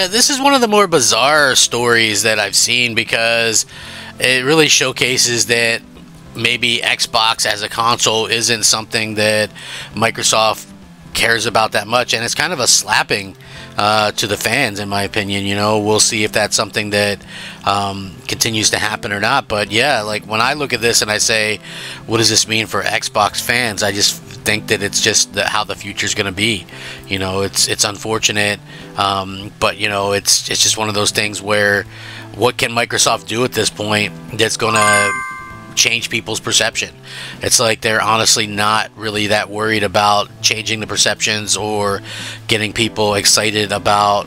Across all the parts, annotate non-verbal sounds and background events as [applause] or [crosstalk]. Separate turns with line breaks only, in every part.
Yeah, this is one of the more bizarre stories that I've seen because it really showcases that maybe Xbox as a console isn't something that Microsoft cares about that much, and it's kind of a slapping uh, to the fans, in my opinion. You know, we'll see if that's something that um, continues to happen or not. But yeah, like when I look at this and I say, what does this mean for Xbox fans? I just think that it's just the, how the future is going to be. You know, it's it's unfortunate, um, but you know, it's it's just one of those things where what can Microsoft do at this point that's going to change people's perception. It's like they're honestly not really that worried about changing the perceptions or getting people excited about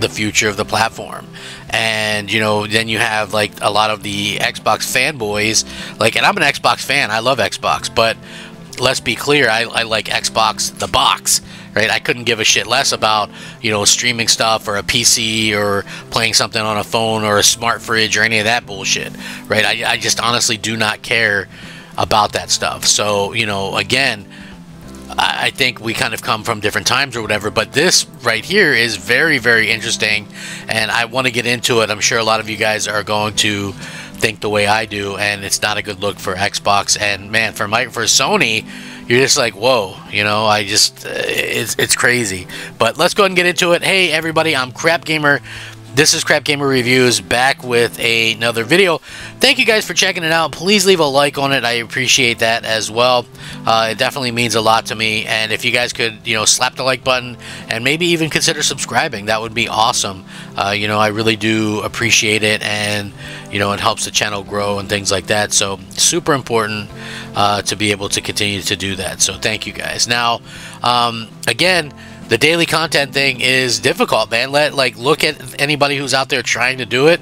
the future of the platform. And you know, then you have like a lot of the Xbox fanboys, like, and I'm an Xbox fan. I love Xbox, but let's be clear, I, I like Xbox the box right? I couldn't give a shit less about, you know, streaming stuff or a PC or playing something on a phone or a smart fridge or any of that bullshit, right? I, I just honestly do not care about that stuff. So, you know, again, I think we kind of come from different times or whatever, but this right here is very, very interesting, and I want to get into it. I'm sure a lot of you guys are going to think the way I do, and it's not a good look for Xbox. And man, for my for Sony, you're just like, whoa, you know, I just, uh, it's, it's crazy. But let's go ahead and get into it. Hey, everybody, I'm Crap Gamer. This is Crap Gamer Reviews back with a, another video. Thank you guys for checking it out. Please leave a like on it. I appreciate that as well. Uh, it definitely means a lot to me. And if you guys could, you know, slap the like button and maybe even consider subscribing, that would be awesome. Uh, you know, I really do appreciate it. And, you know, it helps the channel grow and things like that. So super important uh, to be able to continue to do that. So thank you guys. Now, um, again, the daily content thing is difficult, man. Let like look at anybody who's out there trying to do it.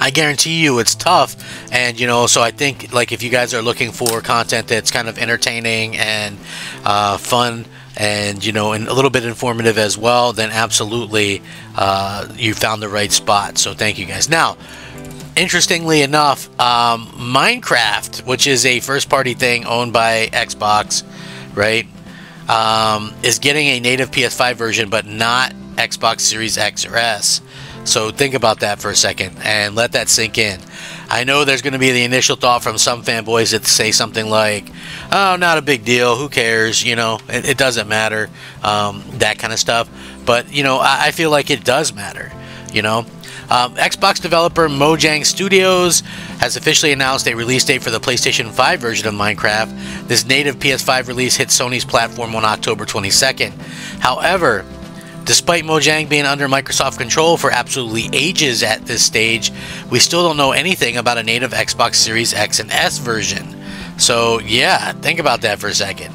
I guarantee you it's tough and you know so I think like if you guys are looking for content that's kind of entertaining and uh, fun and you know and a little bit informative as well then absolutely uh, you found the right spot so thank you guys now interestingly enough um, Minecraft which is a first party thing owned by Xbox right um, is getting a native PS5 version, but not Xbox Series X or S. So think about that for a second and let that sink in. I know there's going to be the initial thought from some fanboys that say something like, "Oh, not a big deal. Who cares? You know, it, it doesn't matter." Um, that kind of stuff. But you know, I, I feel like it does matter. You know, um, Xbox developer Mojang Studios has officially announced a release date for the PlayStation 5 version of Minecraft. This native PS5 release hit Sony's platform on October 22nd. However, Despite Mojang being under Microsoft control for absolutely ages at this stage, we still don't know anything about a native Xbox Series X and S version. So, yeah, think about that for a second.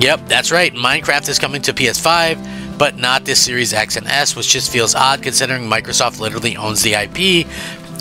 Yep, that's right. Minecraft is coming to PS5, but not this Series X and S, which just feels odd considering Microsoft literally owns the IP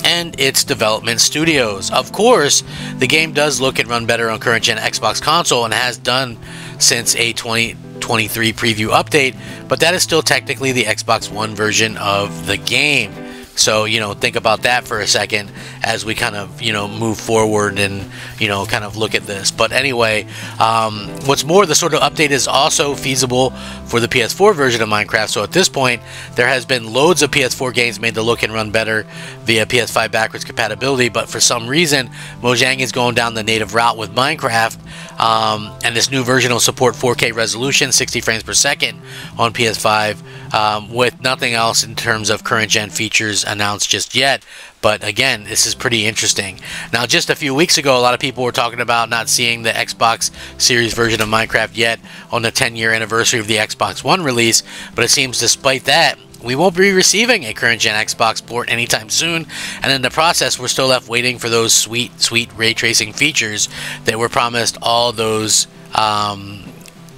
and its development studios. Of course, the game does look and run better on current gen Xbox console and has done since a 2023 preview update, but that is still technically the Xbox One version of the game. So, you know, think about that for a second as we kind of, you know, move forward and, you know, kind of look at this. But anyway, um, what's more, the sort of update is also feasible for the PS4 version of Minecraft. So at this point, there has been loads of PS4 games made to look and run better via PS5 backwards compatibility. But for some reason, Mojang is going down the native route with Minecraft. Um, and this new version will support 4K resolution, 60 frames per second on PS5 um, with nothing else in terms of current gen features announced just yet. But again, this is pretty interesting. Now, just a few weeks ago, a lot of people were talking about not seeing the Xbox Series version of Minecraft yet on the 10 year anniversary of the Xbox One release. But it seems, despite that, we won't be receiving a current gen Xbox port anytime soon, and in the process, we're still left waiting for those sweet, sweet ray tracing features that were promised all those um,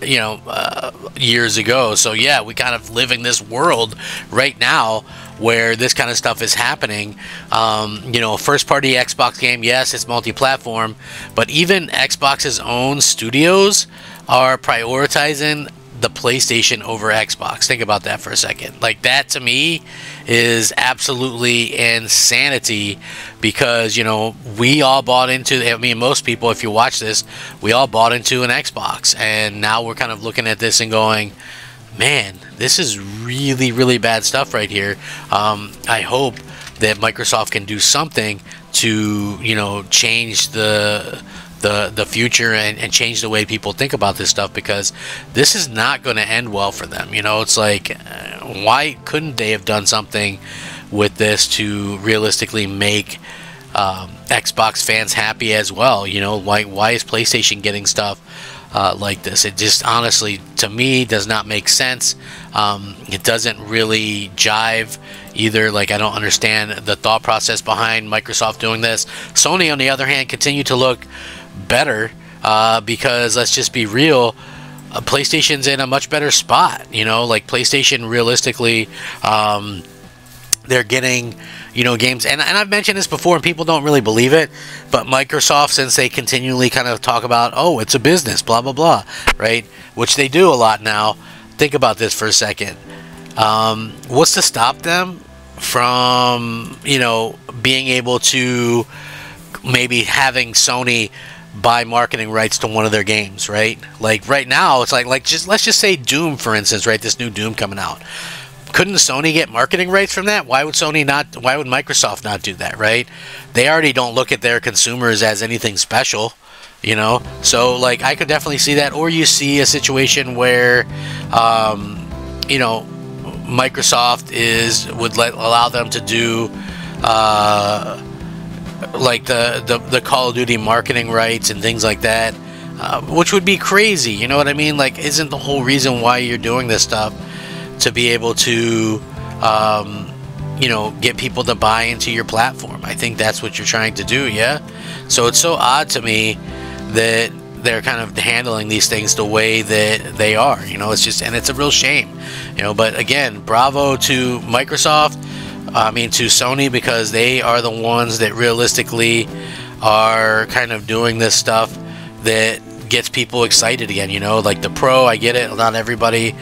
you know, uh, years ago. So yeah, we kind of live in this world right now where this kind of stuff is happening. Um, you know, first party Xbox game, yes, it's multi platform, but even Xbox's own studios are prioritizing the PlayStation over Xbox. Think about that for a second. Like that to me is absolutely insanity because, you know, we all bought into I mean most people if you watch this, we all bought into an Xbox and now we're kind of looking at this and going man, this is really, really bad stuff right here. Um, I hope that Microsoft can do something to, you know, change the the the future and, and change the way people think about this stuff because this is not going to end well for them. You know, it's like, uh, why couldn't they have done something with this to realistically make um, Xbox fans happy as well? You know, why why is PlayStation getting stuff? Uh, like this. It just honestly, to me, does not make sense. Um, it doesn't really jive either. Like, I don't understand the thought process behind Microsoft doing this. Sony, on the other hand, continue to look better uh, because let's just be real. Uh, PlayStation's in a much better spot. You know, like PlayStation realistically, um, they're getting you know games and, and i've mentioned this before and people don't really believe it but microsoft since they continually kind of talk about oh it's a business blah blah blah right which they do a lot now think about this for a second um, what's to stop them from you know being able to maybe having sony buy marketing rights to one of their games right like right now it's like like just let's just say doom for instance right this new doom coming out couldn't Sony get marketing rights from that? Why would Sony not? Why would Microsoft not do that? Right? They already don't look at their consumers as anything special, you know. So like, I could definitely see that. Or you see a situation where, um, you know, Microsoft is would let allow them to do. Uh, like the, the the Call of Duty marketing rights and things like that, uh, which would be crazy. You know what I mean? Like, isn't the whole reason why you're doing this stuff to be able to, um, you know, get people to buy into your platform. I think that's what you're trying to do, yeah? So it's so odd to me that they're kind of handling these things the way that they are. You know, it's just, and it's a real shame, you know, but again, bravo to Microsoft. I mean, to Sony because they are the ones that realistically are kind of doing this stuff that gets people excited again. You know, like the Pro, I get it. Not everybody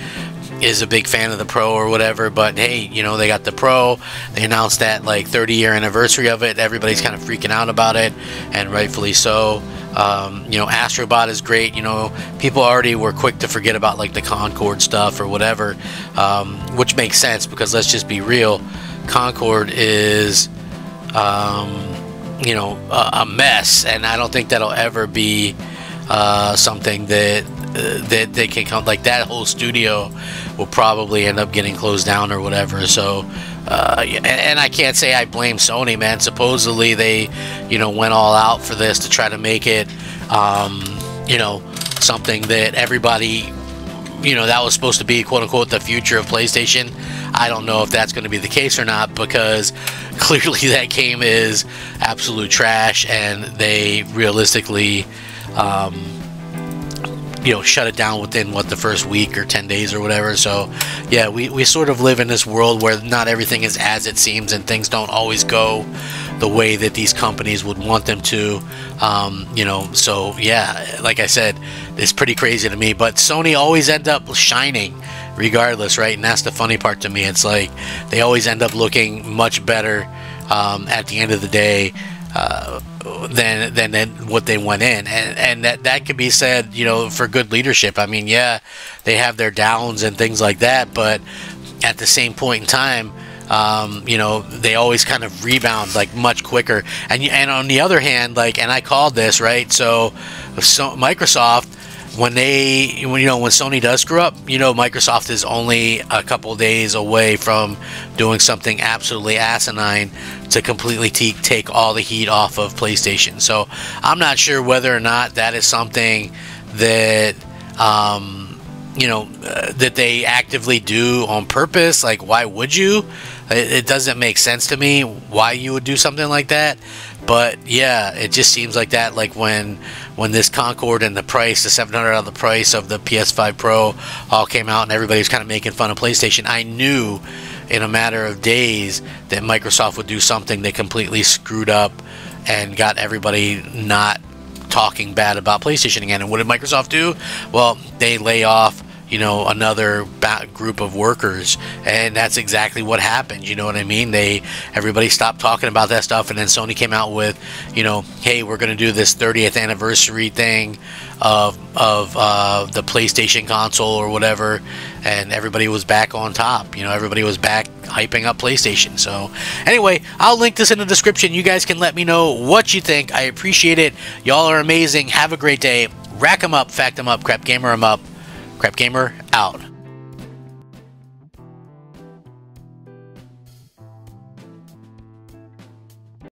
is a big fan of the Pro or whatever, but hey, you know, they got the Pro. They announced that like 30 year anniversary of it. Everybody's kind of freaking out about it, and rightfully so. Um, you know, Astrobot is great. You know, people already were quick to forget about like the Concord stuff or whatever, um, which makes sense because let's just be real. Concord is, um, you know, a, a, mess, and I don't think that'll ever be uh, something that uh, that they can come like that whole studio will probably end up getting closed down or whatever. So uh, and, and, I can't say I blame Sony man. Supposedly they you know went all out for this to try to make it um, you know something that everybody you know that was supposed to be quote unquote the future of PlayStation I don't know if that's going to be the case or not because [laughs] clearly that game is absolute trash and they realistically um, you know shut it down within what the first week or 10 days or whatever. So yeah we, we sort of live in this world where not everything is as it seems and things don't always go the way that these companies would want them to um, you know so yeah like i said it's pretty crazy to me but sony always end up shining regardless right? And that's the funny part to me. It's like they always end up looking much better um, at the end of the day uh, than, than than what they went in, and and that that could be said, you know, for good leadership. I mean, yeah, they have their downs and things like that, but at the same point in time, um, you know, they always kind of rebound like much quicker. And and on the other hand, like, and I called this right, so so Microsoft when they when you know when Sony does screw up, you know Microsoft is only a couple days away from doing something absolutely asinine to completely t- take all the heat off of PlayStation. So I'm not sure whether or not that is something that um, you know uh, that they actively do on purpose. Like, why would you? It, it doesn't make sense to me why you would do something like that. But yeah, it just seems like that. Like when when this Concord and the price, the seven hundred the price of the PS5 Pro, all came out, and everybody was kind of making fun of PlayStation. I knew in a matter of days that Microsoft would do something that completely screwed up and got everybody not talking bad about PlayStation again. And what did Microsoft do? Well, they lay off you know another group of workers and that's exactly what happened you know what i mean? They everybody stopped talking about that stuff and then sony came out with you know hey we're going to do this 30th anniversary thing of of uh, the playstation console or whatever and everybody was back on top you know everybody was back hyping up playstation so anyway i'll link this in the description. You guys can let me know what you think. I appreciate it. Y'all are amazing. Have a great day. Rack 'em up fact 'em up crap gamer 'em up Crap Gamer out.